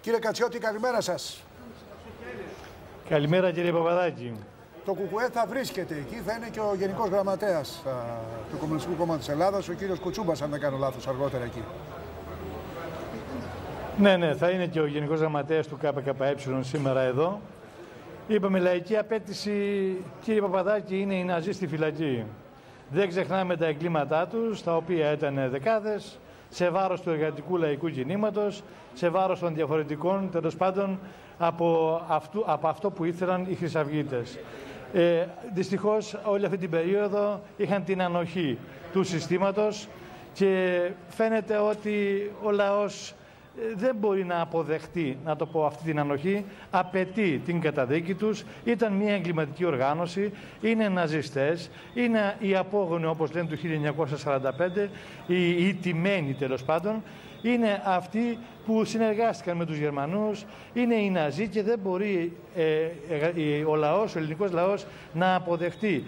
Κύριε Κατσιώτη, καλημέρα σας. Καλημέρα κύριε Παπαδάκη. Το ΚΚΕ θα βρίσκεται εκεί, θα είναι και ο Γενικός Γραμματέας α, του Κομμουνιστικού Κόμματος της Ελλάδας, ο κύριος Κουτσούμπας, αν δεν κάνω λάθος, αργότερα εκεί. Ναι, ναι, θα είναι και ο Γενικός Γραμματέας του ΚΚΕ σήμερα εδώ. Είπαμε λαϊκή απέτηση, κύριε Παπαδάκη, είναι οι Ναζί στη φυλακή. Δεν ξεχνάμε τα εγκλήματά τους, τα οποία ήταν δεκάδες, σε βάρος του εργατικού λαϊκού κινήματος, σε βάρος των διαφορετικών, τέλος πάντων, από, αυτού, από αυτό που ήθελαν οι χρυσαυγίτες. Ε, δυστυχώς όλη αυτή την περίοδο είχαν την ανοχή του συστήματος και φαίνεται ότι ο λαός ε, δεν μπορεί να αποδεχτεί, να το πω αυτή την ανοχή, απαιτεί την καταδίκη τους, ήταν μια εγκληματική οργάνωση, είναι ναζιστές, είναι οι απόγονοι όπως λένε του 1945, οι, οι τιμένοι τέλος πάντων, είναι αυτοί που συνεργάστηκαν με τους Γερμανούς, είναι οι Ναζί και δεν μπορεί ε, ε, ο λαός, ο ελληνικός λαός να αποδεχτεί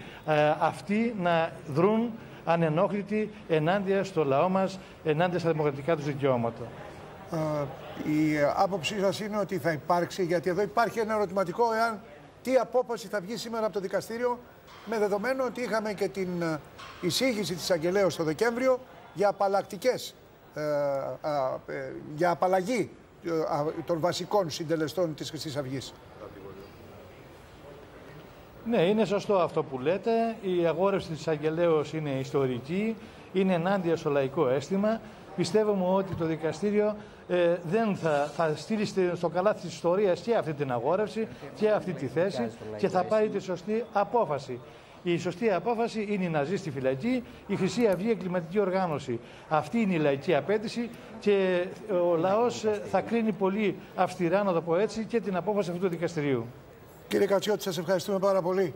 αυτοί να δρουν ανενόχλητοι ενάντια στο λαό μας, ενάντια στα δημοκρατικά τους δικαιώματα η άποψή σας είναι ότι θα υπάρξει, γιατί εδώ υπάρχει ένα ερωτηματικό εάν τι απόφαση θα βγει σήμερα από το δικαστήριο με δεδομένο ότι είχαμε και την ε, εισήγηση της Αγγελέως το Δεκέμβριο για απαλλακτικές, ε, ε, για απαλλαγή των βασικών συντελεστών της Χρυσής Αυγής. Ναι, είναι σωστό αυτό που λέτε. Η αγόρευση της Αγγελέως είναι ιστορική, είναι ενάντια στο λαϊκό αίσθημα. Πιστεύουμε ότι το δικαστήριο ε, δεν θα, θα στείλει στο καλάθι της ιστορίας και αυτή την αγόρευση και αυτή τη θέση και θα πάρει τη σωστή απόφαση. Η σωστή απόφαση είναι να ζει στη φυλακή, η Χρυσή Αυγή εγκληματική οργάνωση. Αυτή είναι η λαϊκή απέτηση και ο λαός ε, θα κρίνει πολύ αυστηρά, να το πω έτσι, και την απόφαση αυτού του δικαστηρίου. Κύριε Κατσιώτη, σας ευχαριστούμε πάρα πολύ.